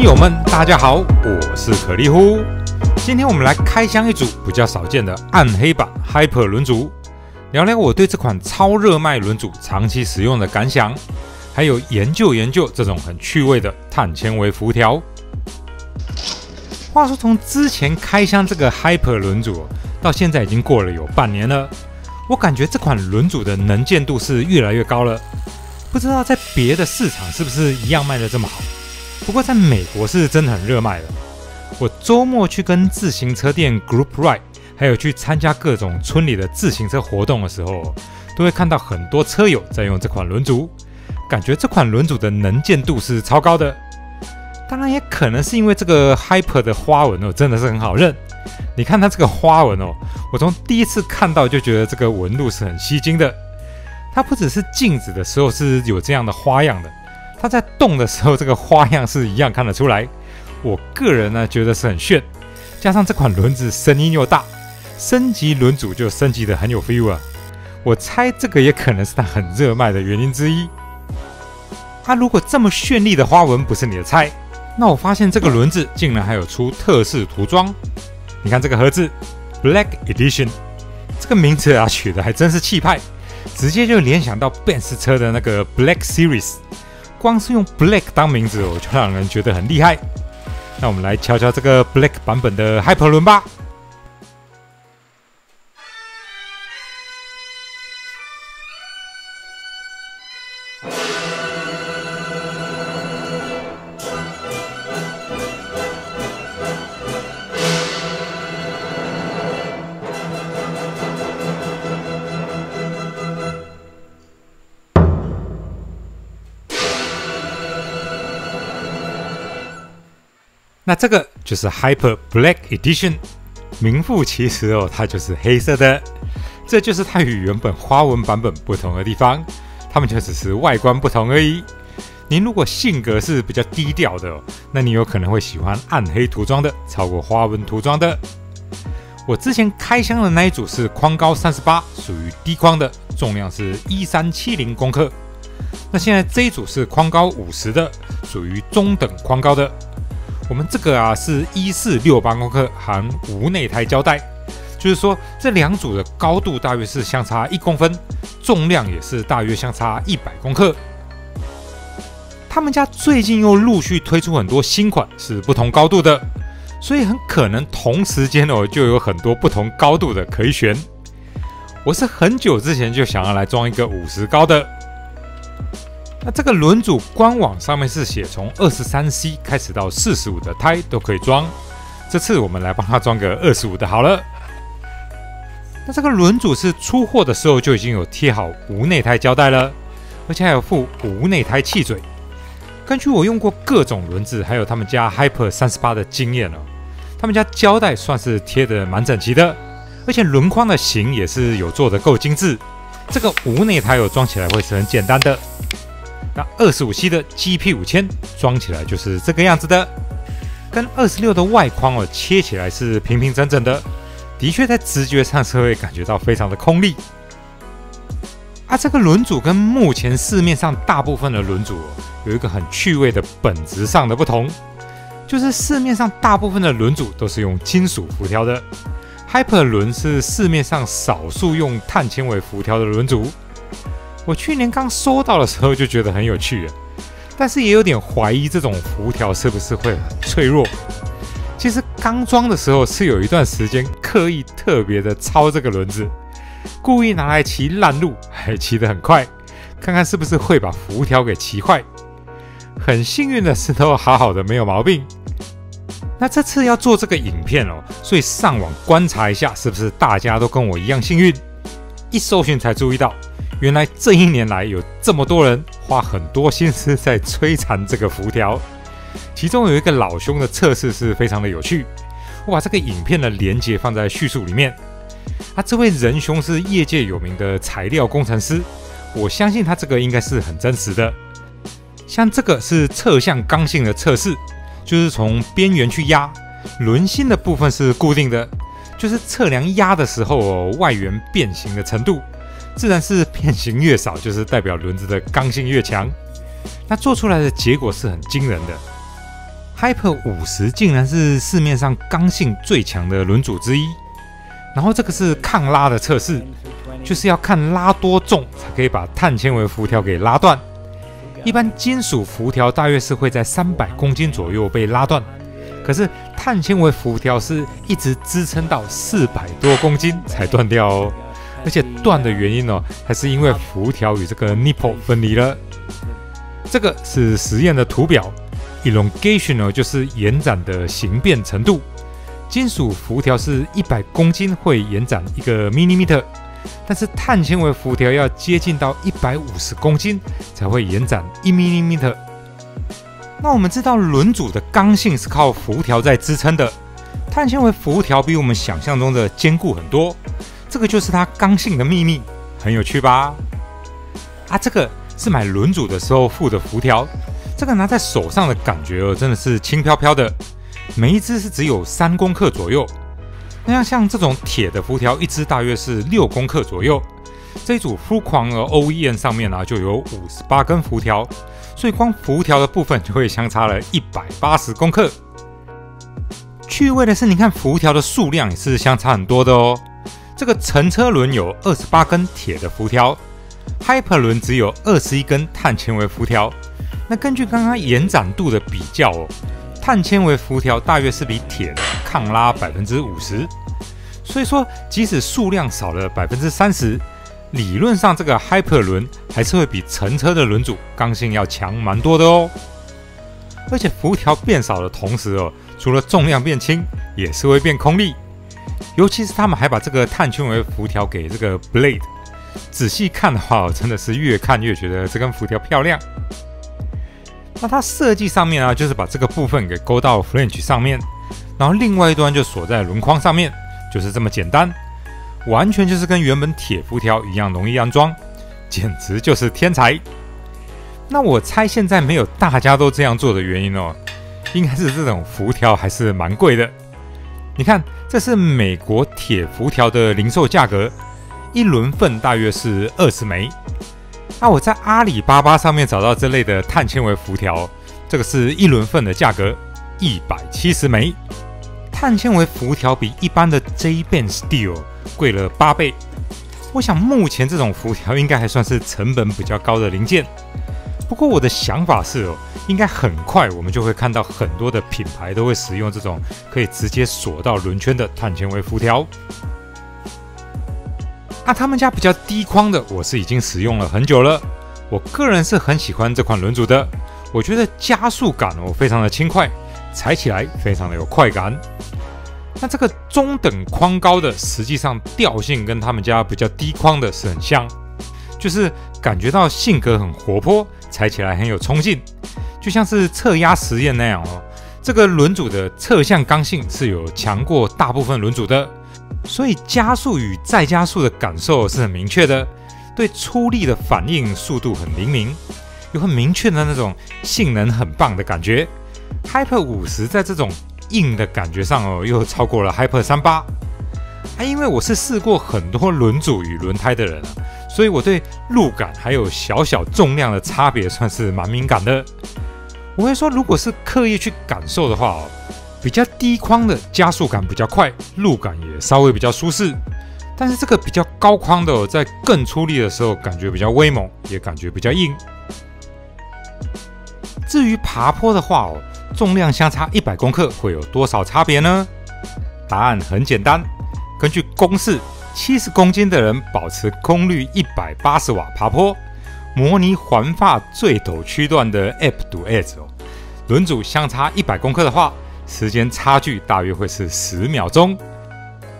朋友们，大家好，我是可丽呼。今天我们来开箱一组比较少见的暗黑版 Hyper 轮组，聊聊我对这款超热卖轮组长期使用的感想，还有研究研究这种很趣味的碳纤维辐条。话说，从之前开箱这个 Hyper 轮组到现在已经过了有半年了，我感觉这款轮组的能见度是越来越高了。不知道在别的市场是不是一样卖的这么好？不过在美国是真的很热卖的。我周末去跟自行车店 Group Ride，还有去参加各种村里的自行车活动的时候，都会看到很多车友在用这款轮组，感觉这款轮组的能见度是超高的。当然也可能是因为这个 Hyper 的花纹哦，真的是很好认。你看它这个花纹哦，我从第一次看到就觉得这个纹路是很吸睛的。它不只是静止的时候是有这样的花样的，它在动的时候这个花样是一样看得出来。我个人呢觉得是很炫，加上这款轮子声音又大，升级轮组就升级的很有 feel 啊。我猜这个也可能是它很热卖的原因之一。它如果这么绚丽的花纹不是你的菜，那我发现这个轮子竟然还有出特仕涂装。你看这个盒子，Black Edition，这个名字啊取的还真是气派。直接就联想到 Benz 车的那个 Black Series，光是用 Black 当名字，我就让人觉得很厉害。那我们来瞧瞧这个 Black 版本的 Hyper 轮吧。那这个就是 Hyper Black Edition，名副其实哦，它就是黑色的。这就是它与原本花纹版本不同的地方，它们就只是外观不同而已。您如果性格是比较低调的，哦那你有可能会喜欢暗黑涂装的，超过花纹涂装的。我之前开箱的那一组是框高三十八，属于低框的，重量是一三七零公克。那现在这一组是框高五十的，属于中等框高的。我们这个啊是一四六八公克，含无内胎胶带，就是说这两组的高度大约是相差一公分，重量也是大约相差一百公克。他们家最近又陆续推出很多新款，是不同高度的，所以很可能同时间哦就有很多不同高度的可以选。我是很久之前就想要来装一个五十高的。那这个轮组官网上面是写从二十三 C 开始到四十五的胎都可以装，这次我们来帮他装个二十五的好了。那这个轮组是出货的时候就已经有贴好无内胎胶带了，而且还有附无内胎气嘴。根据我用过各种轮子，还有他们家 Hyper 三十八的经验哦，他们家胶带算是贴的蛮整齐的，而且轮框的型也是有做的够精致。这个无内胎有装起来会是很简单的。那二十五 C 的 GP 五千装起来就是这个样子的，跟二十六的外框哦切起来是平平整整的，的确在直觉上是会感觉到非常的空力。啊，这个轮组跟目前市面上大部分的轮组有一个很趣味的本质上的不同，就是市面上大部分的轮组都是用金属辐条的，Hyper 轮是市面上少数用碳纤维辐条的轮组。我去年刚收到的时候就觉得很有趣，但是也有点怀疑这种辐条是不是会很脆弱。其实刚装的时候是有一段时间刻意特别的抄这个轮子，故意拿来骑烂路，还骑得很快，看看是不是会把辐条给骑坏。很幸运的是都好好的没有毛病。那这次要做这个影片哦，所以上网观察一下是不是大家都跟我一样幸运，一搜寻才注意到。原来这一年来有这么多人花很多心思在摧残这个辐条，其中有一个老兄的测试是非常的有趣，我把这个影片的连接放在叙述里面。啊，这位仁兄是业界有名的材料工程师，我相信他这个应该是很真实的。像这个是侧向刚性的测试，就是从边缘去压，轮心的部分是固定的，就是测量压的时候外缘变形的程度。自然是变形越少，就是代表轮子的刚性越强。那做出来的结果是很惊人的。Hyper 五十竟然是市面上刚性最强的轮组之一。然后这个是抗拉的测试，就是要看拉多重才可以把碳纤维辐条给拉断。一般金属辐条大约是会在三百公斤左右被拉断，可是碳纤维辐条是一直支撑到四百多公斤才断掉哦。而且断的原因呢，还是因为辐条与这个 nipple 分离了。这个是实验的图表，elongation 呢就是延展的形变程度。金属辐条是一百公斤会延展一个 millimeter，但是碳纤维辐条要接近到一百五十公斤才会延展一 millimeter。那我们知道轮组的刚性是靠辐条在支撑的，碳纤维辐条比我们想象中的坚固很多，这个就是它刚性的秘密，很有趣吧？啊，这个是买轮组的时候附的辐条，这个拿在手上的感觉哦，真的是轻飘飘的。每一只是只有三公克左右，那像像这种铁的辐条，一只大约是六公克左右。这一组肤狂的 OEM 上面呢，就有五十八根辐条，所以光辐条的部分就会相差了一百八十公克。趣味的是，你看辐条的数量也是相差很多的哦。这个乘车轮有二十八根铁的辐条，Hyper 轮只有二十一根碳纤维辐条。那根据刚刚延展度的比较哦。碳纤维辐条大约是比铁抗拉百分之五十，所以说即使数量少了百分之三十，理论上这个 Hyper 轮还是会比乘车的轮组刚性要强蛮多的哦。而且辐条变少的同时哦，除了重量变轻，也是会变空力。尤其是他们还把这个碳纤维辐条给这个 Blade，仔细看的话，真的是越看越觉得这根辐条漂亮。那它设计上面啊，就是把这个部分给勾到 flange 上面，然后另外一端就锁在轮框上面，就是这么简单，完全就是跟原本铁辐条一样容易安装，简直就是天才。那我猜现在没有大家都这样做的原因哦，应该是这种辐条还是蛮贵的。你看，这是美国铁辐条的零售价格，一轮份大约是二十枚。那我在阿里巴巴上面找到这类的碳纤维辐条，这个是一轮份的价格，一百七十枚。碳纤维辐条比一般的 J Band Steel 贵了八倍。我想目前这种辐条应该还算是成本比较高的零件。不过我的想法是哦，应该很快我们就会看到很多的品牌都会使用这种可以直接锁到轮圈的碳纤维辐条。那他们家比较低框的，我是已经使用了很久了。我个人是很喜欢这款轮组的，我觉得加速感哦非常的轻快，踩起来非常的有快感。那这个中等框高的，实际上调性跟他们家比较低框的是很像，就是感觉到性格很活泼，踩起来很有冲劲，就像是侧压实验那样哦。这个轮组的侧向刚性是有强过大部分轮组的。所以加速与再加速的感受是很明确的，对出力的反应速度很灵敏，有很明确的那种性能很棒的感觉。Hyper 五十在这种硬的感觉上哦，又超过了 Hyper 三八。因为我是试过很多轮组与轮胎的人，所以我对路感还有小小重量的差别算是蛮敏感的。我会说，如果是刻意去感受的话哦。比较低框的加速感比较快，路感也稍微比较舒适。但是这个比较高框的，在更出力的时候，感觉比较威猛，也感觉比较硬。至于爬坡的话哦，重量相差一百公克会有多少差别呢？答案很简单，根据公式，七十公斤的人保持功率一百八十瓦爬坡，模拟环发最陡区段的 App to Edge 哦，轮组相差一百公克的话。时间差距大约会是十秒钟，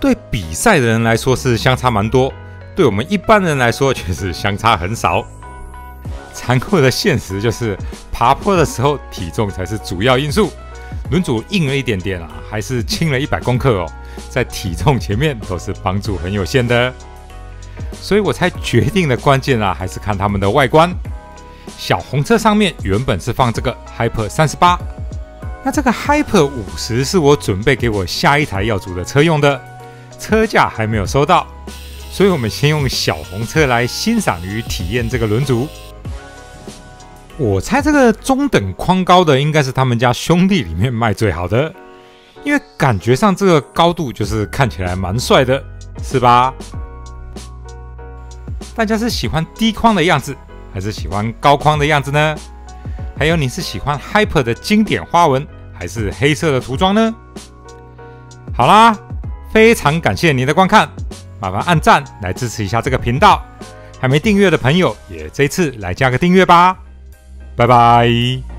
对比赛的人来说是相差蛮多，对我们一般人来说却是相差很少。残酷的现实就是，爬坡的时候体重才是主要因素，轮组硬了一点点啊，还是轻了一百公克哦，在体重前面都是帮助很有限的。所以我才决定的关键啊，还是看他们的外观。小红车上面原本是放这个 Hyper 三十八。那这个 Hyper 五十是我准备给我下一台要组的车用的，车架还没有收到，所以我们先用小红车来欣赏与体验这个轮组。我猜这个中等宽高的应该是他们家兄弟里面卖最好的，因为感觉上这个高度就是看起来蛮帅的，是吧？大家是喜欢低框的样子，还是喜欢高框的样子呢？还有你是喜欢 Hyper 的经典花纹，还是黑色的涂装呢？好啦，非常感谢你的观看，麻烦按赞来支持一下这个频道。还没订阅的朋友，也这次来加个订阅吧。拜拜。